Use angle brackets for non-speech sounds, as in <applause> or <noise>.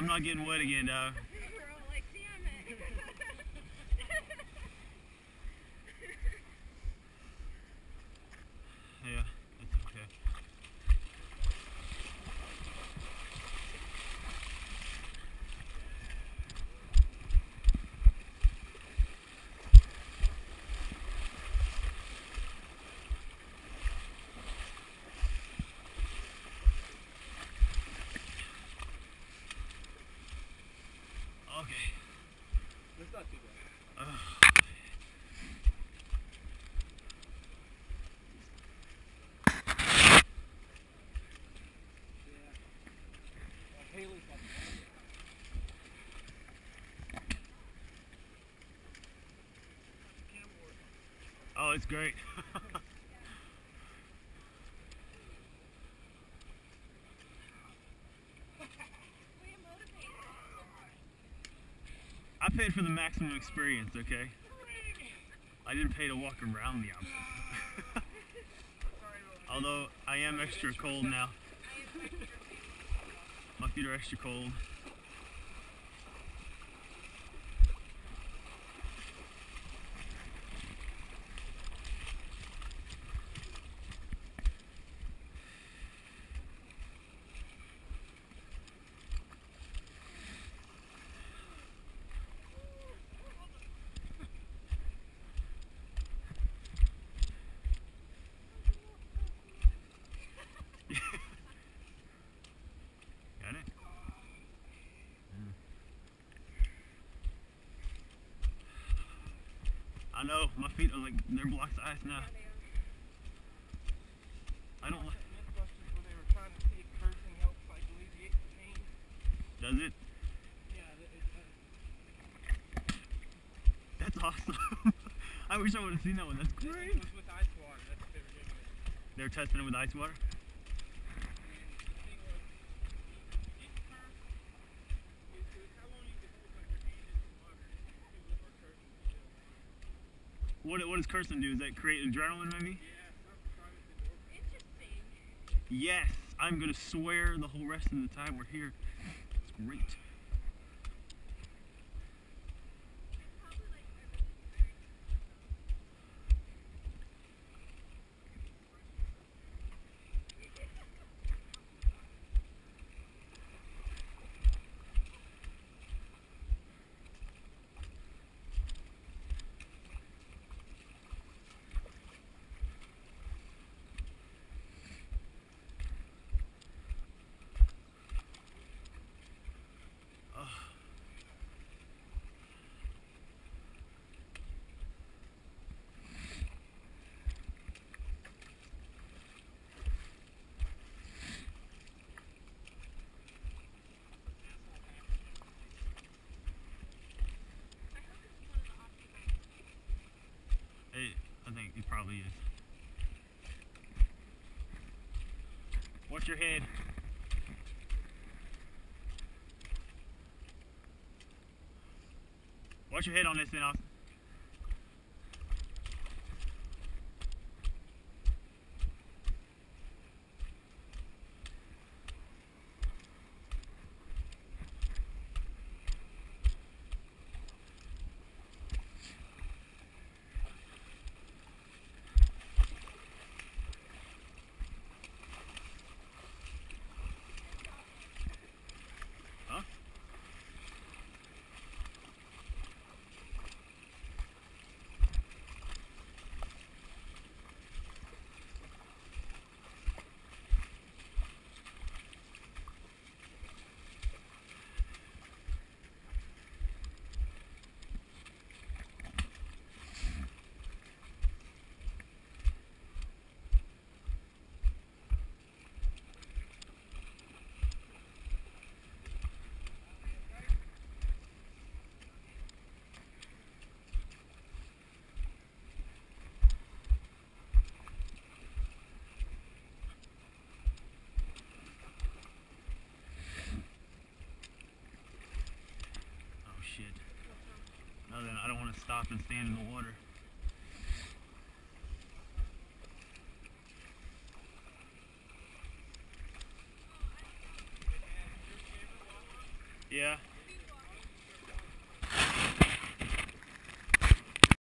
I'm not getting wet again, dog. We're all like, damn it. Yeah, it's okay. Okay. That's not too bad. Ugh. Yeah. Well, Haley's like, camera work. Oh, it's great. <laughs> I paid for the maximum experience, okay? I didn't pay to walk around the outfit. <laughs> Although I am extra cold now. My feet are extra cold. I know, my feet are like, they're blocked ice now. I don't like, Mythbusters where they were trying to see if cursing helps like alleviate the pain. does it? Yeah, it, it does. That's awesome. <laughs> I wish I would have seen that one. That's It great. was with ice water. That's what they were doing. They're testing it with ice water. And the thing was, it hurt. It, it was how long you could hold like your hand in the water and see what our cursing feel. What what does cursing do? Does that create adrenaline maybe? Yeah, some try with the door. Interesting. Yes. I'm gonna swear the whole rest of the time we're here. It's great. Watch your head. Watch your head on this then, Austin. No then I don't want to stop and stand in the water. Yeah.